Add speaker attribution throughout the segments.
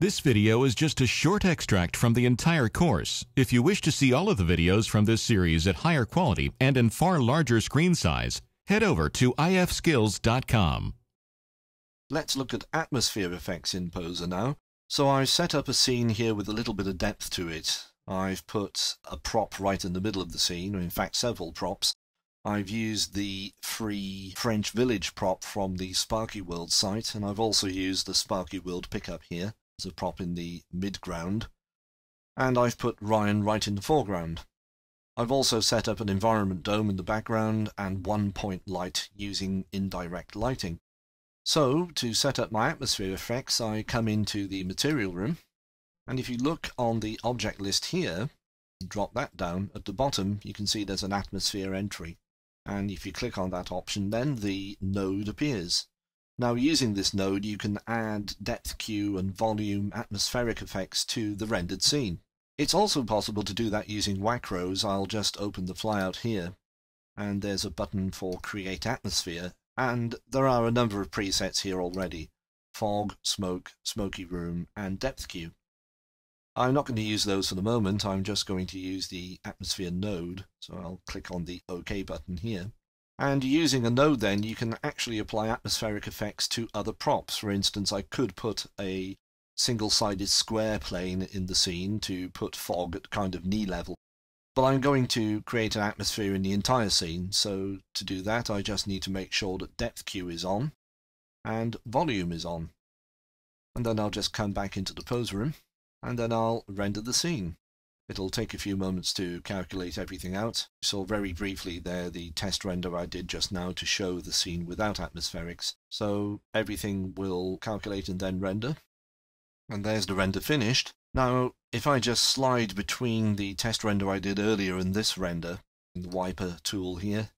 Speaker 1: This video is just a short extract from the entire course. If you wish to see all of the videos from this series at higher quality and in far larger screen size, head over to ifskills.com.
Speaker 2: Let's look at atmosphere effects in Poser now. So I've set up a scene here with a little bit of depth to it. I've put a prop right in the middle of the scene, or in fact several props. I've used the free French Village prop from the Sparky World site, and I've also used the Sparky World pickup here as a prop in the midground. And I've put Ryan right in the foreground. I've also set up an environment dome in the background and one point light using indirect lighting. So, to set up my atmosphere effects, I come into the material room, and if you look on the object list here, drop that down, at the bottom you can see there's an atmosphere entry. And if you click on that option, then the node appears. Now using this node, you can add depth cue and volume atmospheric effects to the rendered scene. It's also possible to do that using Wacros. I'll just open the flyout here, and there's a button for Create Atmosphere, and there are a number of presets here already. Fog, Smoke, Smoky Room, and Depth cue. I'm not going to use those for the moment, I'm just going to use the Atmosphere node, so I'll click on the OK button here. And using a node then, you can actually apply atmospheric effects to other props. For instance, I could put a single-sided square plane in the scene to put fog at kind of knee level. But I'm going to create an atmosphere in the entire scene, so to do that I just need to make sure that depth cue is on and volume is on. And then I'll just come back into the pose room, and then I'll render the scene. It'll take a few moments to calculate everything out. You saw very briefly there the test render I did just now to show the scene without atmospherics. So everything will calculate and then render. And there's the render finished. Now, if I just slide between the test render I did earlier and this render, the wiper tool here,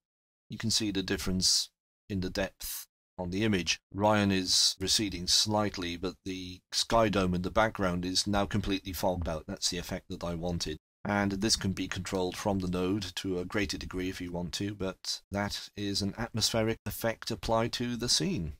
Speaker 2: you can see the difference in the depth on the image. Ryan is receding slightly, but the sky dome in the background is now completely fogged out. That's the effect that I wanted. And this can be controlled from the node to a greater degree if you want to, but that is an atmospheric effect applied to the scene.